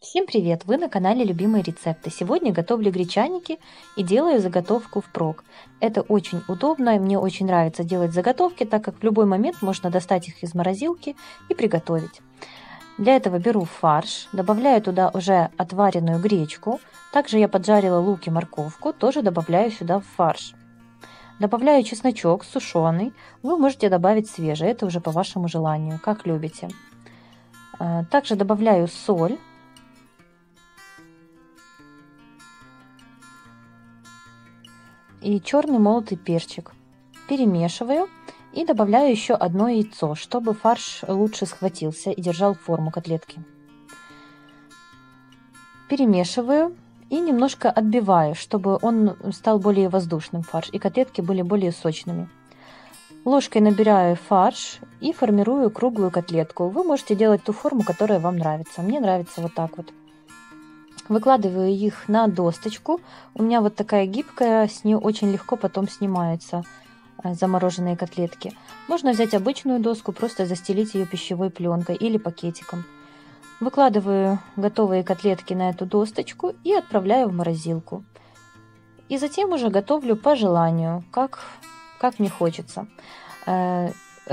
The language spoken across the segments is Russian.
Всем привет! Вы на канале Любимые рецепты. Сегодня готовлю гречаники и делаю заготовку впрок. Это очень удобно, мне очень нравится делать заготовки, так как в любой момент можно достать их из морозилки и приготовить. Для этого беру фарш, добавляю туда уже отваренную гречку. Также я поджарила лук и морковку, тоже добавляю сюда в фарш. Добавляю чесночок сушеный, вы можете добавить свежий, это уже по вашему желанию, как любите. А, также добавляю соль и черный молотый перчик. Перемешиваю и добавляю еще одно яйцо, чтобы фарш лучше схватился и держал форму котлетки. Перемешиваю и немножко отбиваю, чтобы он стал более воздушным фарш и котлетки были более сочными. Ложкой набираю фарш и формирую круглую котлетку. Вы можете делать ту форму, которая вам нравится. Мне нравится вот так вот. Выкладываю их на досточку. У меня вот такая гибкая, с нее очень легко потом снимаются э, замороженные котлетки. Можно взять обычную доску, просто застелить ее пищевой пленкой или пакетиком. Выкладываю готовые котлетки на эту досточку и отправляю в морозилку. И затем уже готовлю по желанию, как, как мне хочется.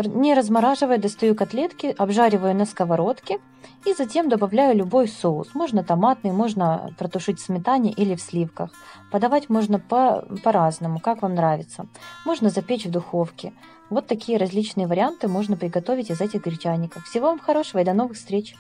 Не размораживая, достаю котлетки, обжариваю на сковородке и затем добавляю любой соус. Можно томатный, можно протушить в сметане или в сливках. Подавать можно по- по-разному, как вам нравится. Можно запечь в духовке. Вот такие различные варианты можно приготовить из этих гречаников. Всего вам хорошего и до новых встреч!